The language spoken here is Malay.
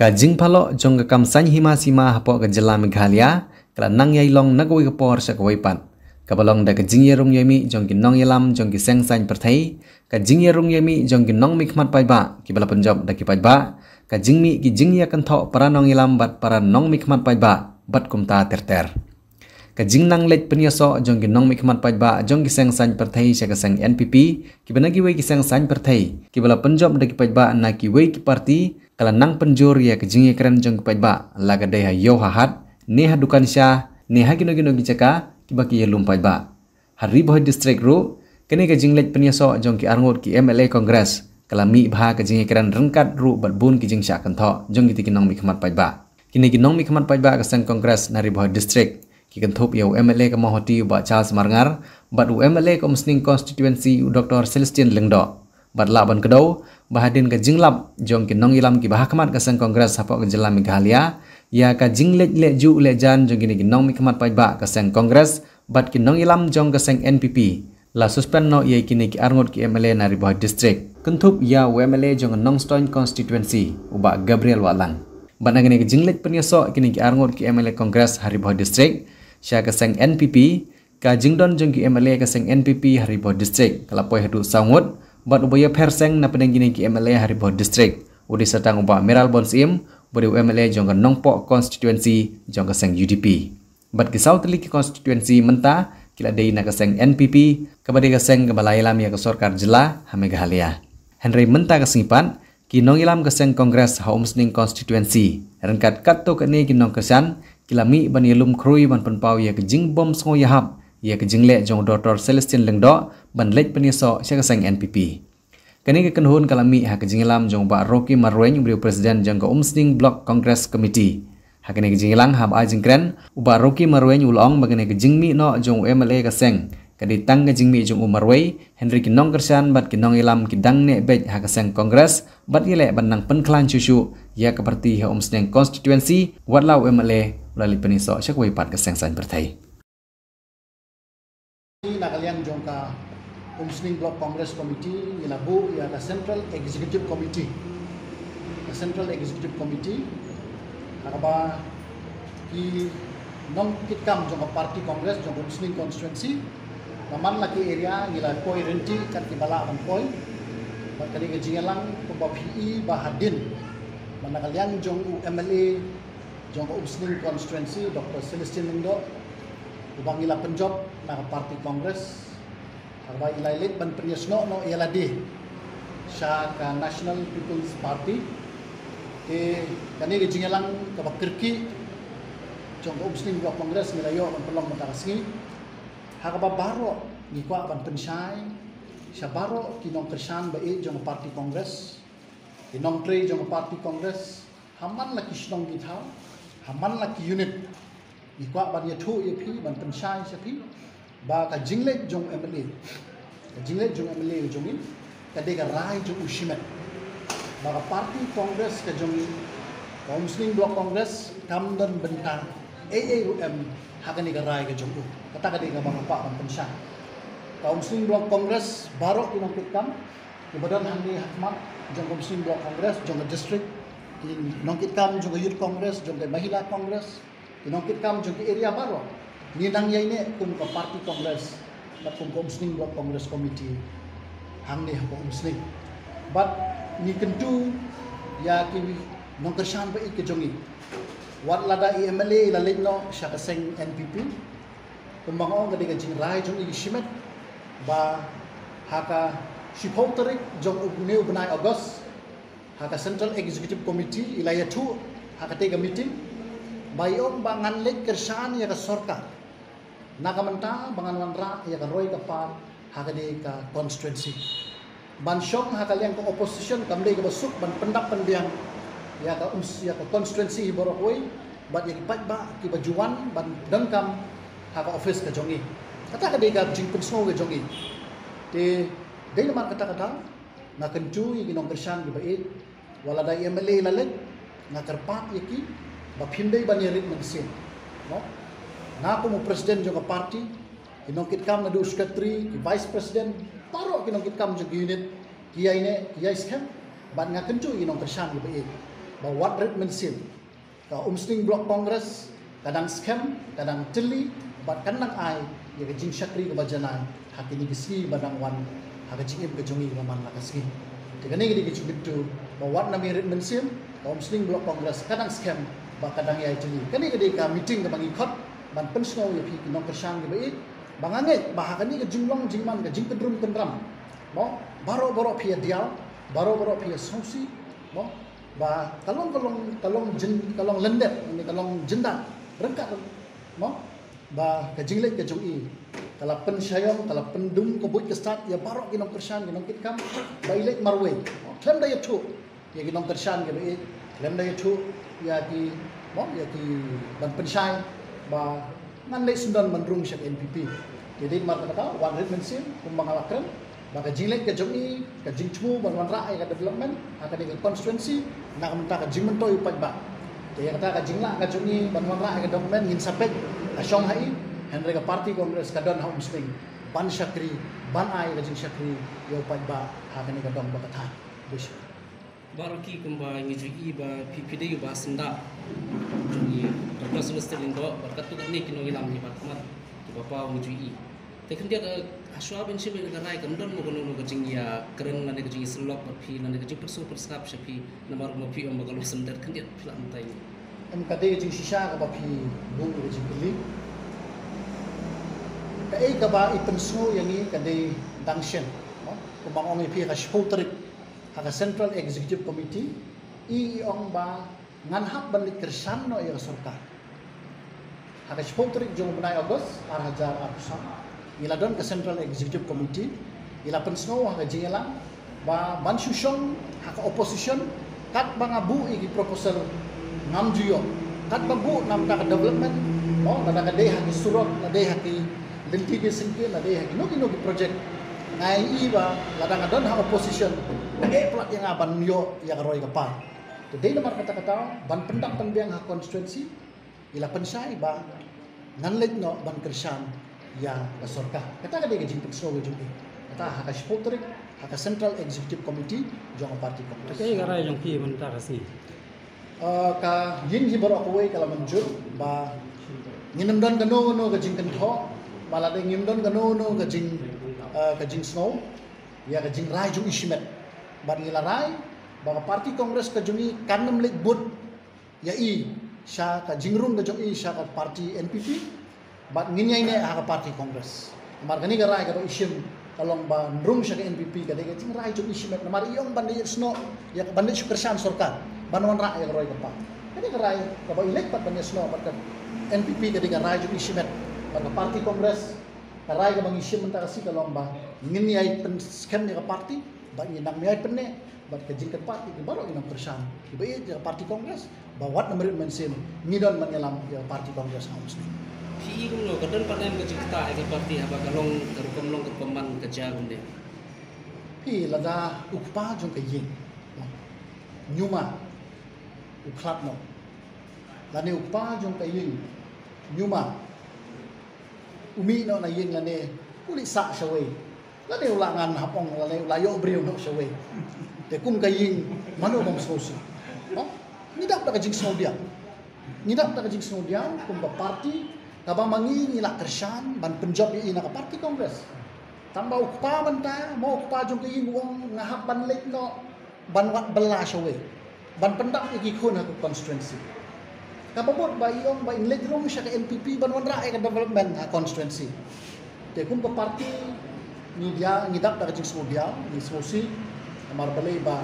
ka jing jong ka kam san hima sima hapo ka jela meghalaya kala nang yai long nagoi ka por sa koi pat. Ka balong da ka jing rung yemi jong ki nong yelam jong ki seng san perthai ka jing rung yemi jong ki nong mikmat pai ba ki bala punjab da ki pai ba. Ka jing ki jing kan tho para nong yelam bat para nong mikmat pai ba bat kum ta ter ter. Ka jing nang let pnya so jong ki nong mi khmat pai ba jong ki seng san parthai se ka seng npp ki bana ki wei ki san parthai ki bala punjab de ki pai na ki wei ki parti kala nang penjur ya ki jing ye kran jong ki pai ba. La ga de ha yo ha hat ne ha dukan sha ne ha ki no ki no ki chaka ki ba. Ki ye lum hari boy district ro kene ka jing let pnya so jong ki arngot ki mla congress. Kala mi bha ka jing ye kran rangkat ru bat bun ki jing sha kan tho jong ki ti ki nong mi khmat pai ba. Kini ki mi khmat pai ba ka seng congress nari boy district. Ki kan thup yo MLA ka mohoti ba Charles Marngar bat u MLA ka musning constituency u Dr Celestine Lengdo bat la ban kedo bahadin ka jinglap jong ki nong ilam ki bahakmat ka sang kongres hapo ka jela Meghalaya ya ka jinglek le ju le jan jong ki nong mi khamat pai ba ka sang kongres bat ki nong ilam jong ka sang NPP la suspend no ye kini ki arngot ki MLA nari boh district kentup ya MLA jong nong stone constituency u ba Gabriel Walang Banang ini jinglek penyeso kini ki arngot ki MLA Kongres Haribo District Sya keseng NPP ka jingdon jeng ki MLA keseng NPP Haribo District kalapoi hadu sangut bat ubaya perseng na peneng gini ki MLA Haribo District. Udi sertang uba Meral Bonsim bodi MLA jong ka nongpo constituency jong keseng UDP bat ki South Liki constituency menta kila dei na keseng NPP kabadi keseng kebalai lam ya ke sorkar jela hamegahalia Henry menta kesengipan ki nong ilam keseng kongres homesning constituency rengkat katto kene ki nong kesan kilami ban yelum krui ban penpau ya ke jing bom songo ya hap ya ke jing le jong dr celestine lengdo ban lek sya ke sang npp kani ke kenhun kalami ha ke jing lam jong ba rocky marwen bri presiden jong ke umsning block congress committee. Ha kani ke jing lang ha ba jing kren uba rocky marwen ulong bagane ke jing mi no jong mla ke seng kadi tang ke jing mi jong umar wei henry ki kersan bat ki nong ilam ki dang ne bej ha ke congress bat yele ban nang pen klan chuchu. Ya ke parti ha umsning constituency wat mla melalui penisok syak wei pat keseng san pertai. Nak kalian jongka Umsning Block Congress Committee ialah bu ialah Central Executive Committee. The Central Executive Committee apa ki nong kitkam jongka parti Congress jongka Umsning Constituency naman lagi area ialah koi renti kan kibala akan koi Kali ke jingelang PE bahadin mana jong MLA jangka Upsling Constituency Dr. Celestine Lindo ubang ila penjob na parti kongres. Arba ila lit ban priasno no ila di siya ka National People's Party. E kani ge jingalang ka bakirki jangka Upsling Block Congress nila yo ban pelong matarasngi hakaba baro ni kwa ban pensai. Siya baro kinong kersan ba e jangka parti kongres. Kinong tre jangka parti kongres. Haman laki sinong githau. Haman la ki unit i kwa ban ya thu ye phi ban tan shai se phi ba ka jingle jong mla ka jingle jong mla jong in ka de ka rai jong ushimet ba ka party congress ka jong in ka muslim block congress kam dan benta aam hakani ka rai ka jong u. Kata ka de ka ba pa ban tan shai ka muslim block congress baro kinong kam kebadan hangi hakmat jong muslim block congress jong district. Nongkit kam juga youth congress juga mahila congress nongkit kam juga area baru. Ni nang ya ini kum ke party congress dan kum ke muslim buat congress committee hang ni kum muslim but ni kentu ya ki nong kersan ba ik jongi. Wat lada emla la lino sya seng npp kumbang ong gadi gajing rai jong i shimet. Ba haka shipotrik jong ubneu benai august. Haka Central Executive Committee ilaya tu haka tega meeting bayom bangan lek kersan ya ka sorka. Naga menta bangan wanra ya ka roy ka pa haka de ka constituency. Ban syok haka liang ka opposition kam de ka basuk ban pendak pendiang ya ka ums ya ka constituency borok oi bat ya kipat ba ki bajuan ban dengkam haka office ka jongi. Kata ka de ka jing pensno ka jongi. Te de lemar kata kata na kencu yi ginong kersan di bait. Wala da MLA lalit nga karpat yaki ba pinday ba niya rin magsin no? Na ko mo president ka party kinongkit kam na do secretary ki vice president paro kinongkit kam jo unit kiya ine kiya scam ba nga kencu inong kersan di bait ba wat red mensim ka umsting block congress kadang scam kadang teli bat kanang ai ya ke jing syakri ke bajana hakini gisi badang wan haka jing ke jongi ke man lakasgi tegane gidi ke jubitu ba wat na red mensim ka umsting block congress kadang scam ba kadang ya teli kani gidi ka meeting ke bangi khot ban pensno ya pi kinong kersang ke bai bangangai ba hakani ke jinglong jingman ke jing kedrum kendram mo baro baro pi dia baro baro pi sosi mo ba kalong kalong kalong jen kalong lendet ini kalong jenda rengkat mo ba ka jingle ka jui kala pen syayam kala pen dum buit ke start ya barok ginong kersan ginong kit kam ba ilek marwe klem da yetu ya ginong kersan ke da yetu ya ki mo ya ki ban pen syai ba ngan le sundan mandrung syak NPP jadi mar kata mensin kumbang alakren Maka jilek ke jumi, ke jing cemu, ban wan rai ke development, akan di constituency, nak minta ke jing mentoi upat ba. Jadi kata ke jing lah ke jumi, ban wan rai ke development, ngin sapek, ke syong hai, Henry ke parti kongres ke don hau muslim, ban syakri, ban ai ke jing syakri, ya upat ba, akan di ke don bakatan. Bishu. Baraki kumba ngijui ba PPD ba senda jui Dr. Semester Lindo berkat tu ni kino ilam ni bat mat tu bapa ngijui. Tekan dia ke aswa ben shi ben garai kan don mo kono no gajing ya keren na ne gajing selok pa phi na ne gajing perso perskap sha phi na mar mo phi o mo galo sender kan dia phi lam tai. Em kade jing shisha ka ba pi bu ke jing beli. Ka e ka ba ipen snow yang ni kade dangshen. Kumbang ong pi ka shpotrik ka Central Executive Committee i ong ba ngan hak balik kersan no ya sarkar. Haka shpotrik jong bunai August ar hajar apusan. Ila don ke Central Executive Committee ila pensno haka jingelang ba ban syusyong haka opposition kat bang abu igi proposal ngam juyo kat babu nam ka development mo na ka deh haki surot na deh haki linti ke singke na deh haki nogi nogi project ngai iba ladang don ha opposition na e plat yang aban yo yang roy kapal Today namar kata-kata ban pendak penbiang ha constituency ila pensai ba nanlet no ban kersan ya sorka kata ka dia jimput so ge jumpi kata haka spotrik haka central executive committee jong party congress Kaya garai yang pi men tak kasi. uh, ka yin hi baro ko kala manjur ba nginam don ka no no ka jing kan tho mala de ngim don ka no no ka jing uh, ka jing snow ya ka jing rai jung ishimet ba ngila rai ba ka party congress ka jungi kanam lek but ya i sha ka jingrung ka jong i sha ka party npp bat nginyai ne ha ka party congress mar gani ga rai ka do ishim kalong ba nrung sya ka npp ka de ka jing rai jung ishimet mar iong bande sno ya ka bande syukersan sarkar banwan ra ya roy ka pa ka rai ka ba elect pat bande sno bat ka npp ka de ka rai jung ishimet bat ka party congress ka rai ka bang ishim ta kasi kalong ba nginyai pen scam ni ka party ba inang mi ai penne bat ka jing ka party ki baro inang persan ki ba ya party congress ba wat number mensim ngidon manyalam ya party haus ni Phi kum no kadon pa nem gajing ta ai parti aba kalong karukom long kapaman kaja kum de. pi la da ukpa jong ka yin nyuma uklat no. La ne ukpa jong ka yin nyuma umi no na yin la ne kuli la ne ulangan hapong la la yo briu no shawe te kum ka yin mano bom sosi no ni dak da jing sno dia ni dak da jing sno dia kum ba parti ba mangi ni la kersan ban penjob i na ka parti kongres. Tambah ukpa banta mau ukpa jong ke wong ngahap ban lek no ban wat bela shawe ban pendak iki kun aku constituency. Kapabot ba iyong ba inlek rong siya ka NPP ban wan rae ka development ha constituency. Te kun ka party ni dia ngidap da jing semua dia ni semusi amar balay ba